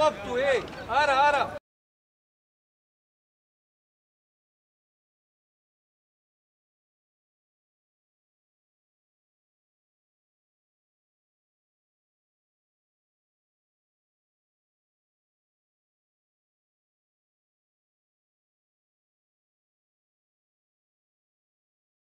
love to Ara, Ara.